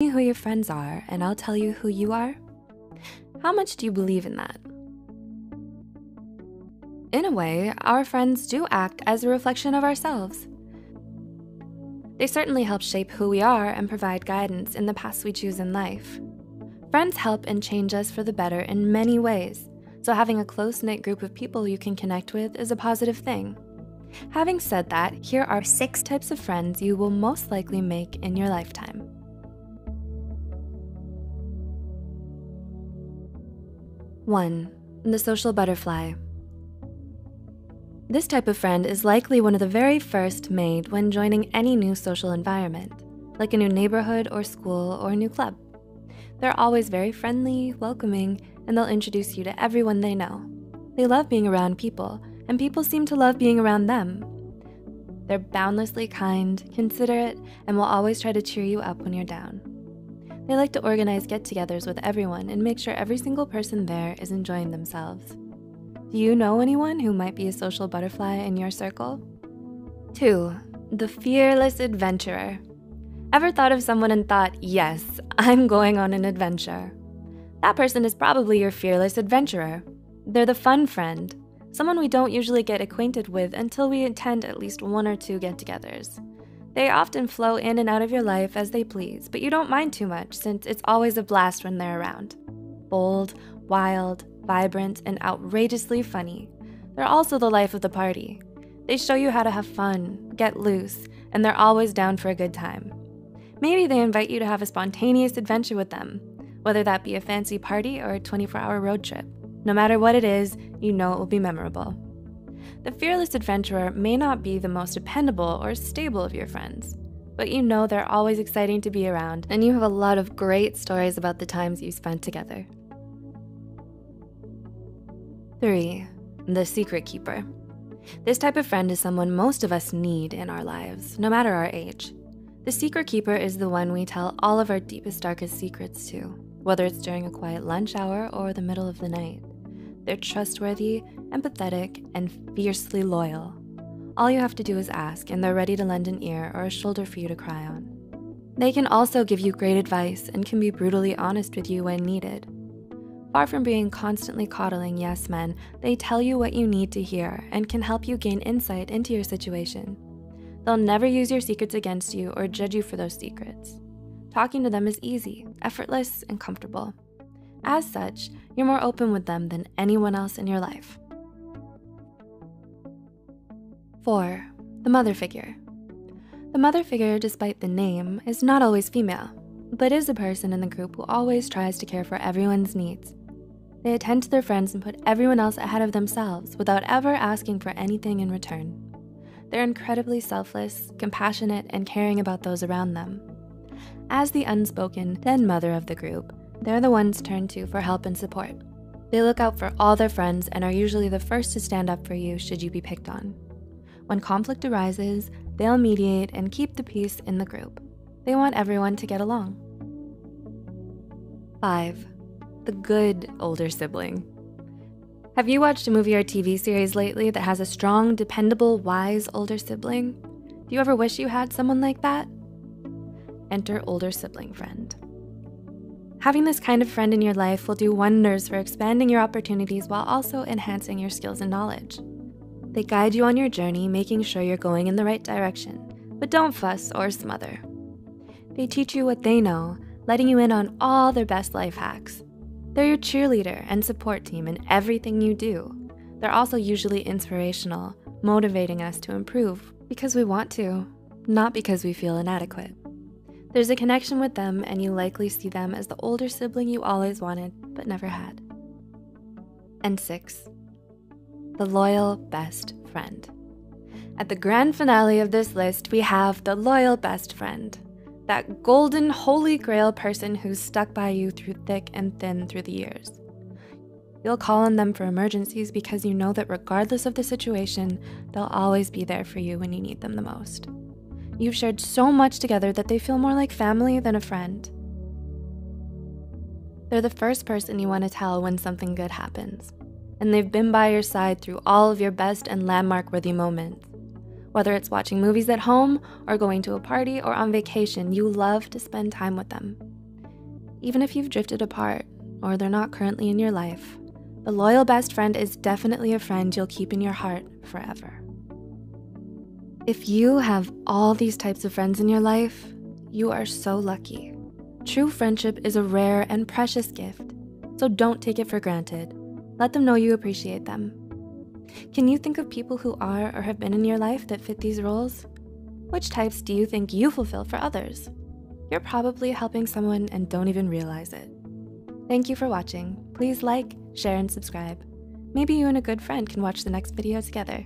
me who your friends are and I'll tell you who you are? How much do you believe in that? In a way, our friends do act as a reflection of ourselves. They certainly help shape who we are and provide guidance in the paths we choose in life. Friends help and change us for the better in many ways, so having a close-knit group of people you can connect with is a positive thing. Having said that, here are six types of friends you will most likely make in your lifetime. One, the social butterfly. This type of friend is likely one of the very first made when joining any new social environment, like a new neighborhood or school or a new club. They're always very friendly, welcoming, and they'll introduce you to everyone they know. They love being around people, and people seem to love being around them. They're boundlessly kind, considerate, and will always try to cheer you up when you're down. They like to organize get togethers with everyone and make sure every single person there is enjoying themselves. Do you know anyone who might be a social butterfly in your circle? Two, the fearless adventurer. Ever thought of someone and thought, yes, I'm going on an adventure? That person is probably your fearless adventurer. They're the fun friend, someone we don't usually get acquainted with until we attend at least one or two get togethers. They often flow in and out of your life as they please, but you don't mind too much since it's always a blast when they're around. Bold, wild, vibrant, and outrageously funny. They're also the life of the party. They show you how to have fun, get loose, and they're always down for a good time. Maybe they invite you to have a spontaneous adventure with them, whether that be a fancy party or a 24 hour road trip. No matter what it is, you know it will be memorable. The fearless adventurer may not be the most dependable or stable of your friends, but you know they're always exciting to be around and you have a lot of great stories about the times you spent together. Three, the secret keeper. This type of friend is someone most of us need in our lives, no matter our age. The secret keeper is the one we tell all of our deepest, darkest secrets to, whether it's during a quiet lunch hour or the middle of the night. They're trustworthy, empathetic, and fiercely loyal. All you have to do is ask, and they're ready to lend an ear or a shoulder for you to cry on. They can also give you great advice and can be brutally honest with you when needed. Far from being constantly coddling yes men, they tell you what you need to hear and can help you gain insight into your situation. They'll never use your secrets against you or judge you for those secrets. Talking to them is easy, effortless, and comfortable. As such, you're more open with them than anyone else in your life. 4. The mother figure. The mother figure, despite the name, is not always female, but is a person in the group who always tries to care for everyone's needs. They attend to their friends and put everyone else ahead of themselves without ever asking for anything in return. They're incredibly selfless, compassionate, and caring about those around them. As the unspoken then mother of the group, they're the ones turned to for help and support. They look out for all their friends and are usually the first to stand up for you should you be picked on. When conflict arises, they'll mediate and keep the peace in the group. They want everyone to get along. 5. The good older sibling. Have you watched a movie or TV series lately that has a strong, dependable, wise older sibling? Do you ever wish you had someone like that? Enter older sibling friend. Having this kind of friend in your life will do wonders for expanding your opportunities while also enhancing your skills and knowledge. They guide you on your journey, making sure you're going in the right direction, but don't fuss or smother. They teach you what they know, letting you in on all their best life hacks. They're your cheerleader and support team in everything you do. They're also usually inspirational, motivating us to improve because we want to, not because we feel inadequate. There's a connection with them, and you likely see them as the older sibling you always wanted but never had. And six, the loyal best friend. At the grand finale of this list, we have the loyal best friend, that golden holy grail person who's stuck by you through thick and thin through the years. You'll call on them for emergencies because you know that regardless of the situation, they'll always be there for you when you need them the most. You've shared so much together that they feel more like family than a friend. They're the first person you want to tell when something good happens, and they've been by your side through all of your best and landmark worthy moments. Whether it's watching movies at home or going to a party or on vacation, you love to spend time with them. Even if you've drifted apart or they're not currently in your life, the loyal best friend is definitely a friend you'll keep in your heart forever. If you have all these types of friends in your life, you are so lucky. True friendship is a rare and precious gift, so don't take it for granted. Let them know you appreciate them. Can you think of people who are or have been in your life that fit these roles? Which types do you think you fulfill for others? You're probably helping someone and don't even realize it. Thank you for watching. Please like, share, and subscribe. Maybe you and a good friend can watch the next video together.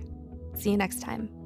See you next time.